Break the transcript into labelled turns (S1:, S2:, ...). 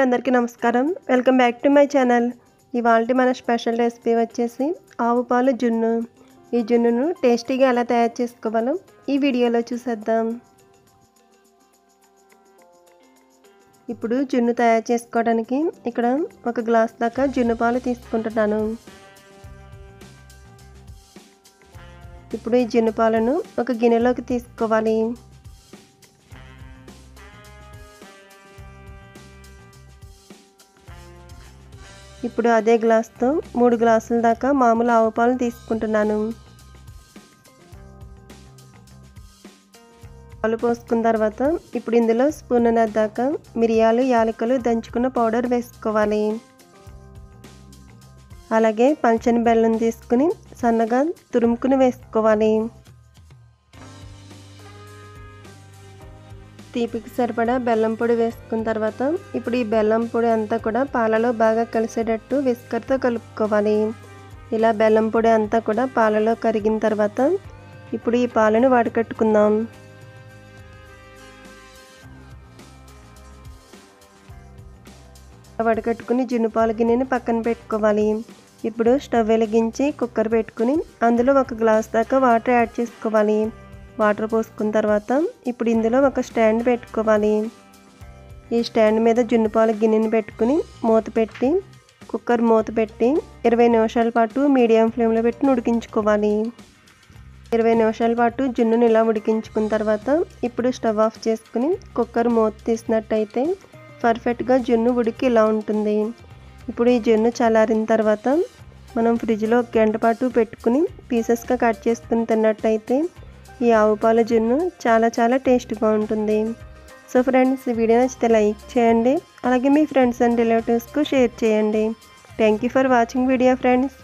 S1: అండి అందరికీ నమస్కారం. Welcome back to my channel ఇవాళ మన స్పెషల్ రెసిపీ వచ్చేసి ఆవు పాలు జున్ను. ఈ జున్నును టేస్టీగా ఎలా తయారు చేసుకోవాలో ఈ వీడియోలో చూసేద్దాం. ఇప్పుడు జున్ను తయారు చేసుకోవడానికి ఇక్కడ ఒక గ్లాస్ దాకా జున్ను పాలు తీసుకుంటున్నాను. ఇప్పుడు ఈ జున్ను పాలను ఒక గిన్నెలోకి తీసుకోవాలి. ఇప్పుడు అదే గ్లాస్తో మూడు గ్లాసుల దాకా మామూలు ఆవు పాలు తీసుకుంటున్నాను. పాలు పోసుకున్న తర్వాత ఇప్పుడు ఇందులో స్పూన్ దాకా మిరియాలు యాలకులు దంచుకున్న పౌడర్ వేసుకోవాలి. అలాగే పంచని బెల్లం తీసుకుని సన్నగా తురుముకుని వేసుకోవాలి. తీపికి సరిపడా బెల్లం పొడి వేసుకున్న తర్వాత ఇప్పుడు ఈ బెల్లం పొడి అంతా కూడా పాలలో బాగా కలిసేటట్టు విస్కర్తో కలుపుకోవాలి. ఇలా బెల్లం పొడి అంతా కూడా పాలలో కరిగిన తర్వాత ఇప్పుడు ఈ పాలను వడకట్టుకుందాం. వడకట్టుకుని జున్నుపాలు గిన్నెని పక్కన పెట్టుకోవాలి. ఇప్పుడు స్టవ్ వెలిగించి కుక్కర్ పెట్టుకుని అందులో ఒక గ్లాస్ దాకా వాటర్ యాడ్ చేసుకోవాలి. వాటర్ పోసుకున్న తర్వాత ఇప్పుడు ఇందులో ఒక స్టాండ్ పెట్టుకోవాలి. ఈ స్టాండ్ మీద జున్నుపాలు గిన్నెని పెట్టుకుని మూత పెట్టి కుక్కర్ మూత పెట్టి ఇరవై నిమిషాల పాటు మీడియం ఫ్లేమ్లో పెట్టి ఉడికించుకోవాలి. ఇరవై నిమిషాల పాటు జున్నుని ఇలా ఉడికించుకున్న తర్వాత ఇప్పుడు స్టవ్ ఆఫ్ చేసుకుని కుక్కర్ మూత తీసినట్టయితే పర్ఫెక్ట్గా జున్ను ఉడికి ఇలా ఉంటుంది. ఇప్పుడు ఈ జున్ను చల్లారిన తర్వాత మనం ఫ్రిడ్జ్లో గంట పాటు పెట్టుకుని పీసెస్గా కట్ చేసుకుని తిన్నట్టయితే ఈ ఆవు పాల జున్ను చాలా చాలా టేస్ట్గా ఉంటుంది. సో ఫ్రెండ్స్ ఈ వీడియో నచ్చితే లైక్ చేయండి. అలాగే మీ ఫ్రెండ్స్ అండ్ రిలేటివ్స్కు షేర్ చేయండి. Thank you for watching video friends.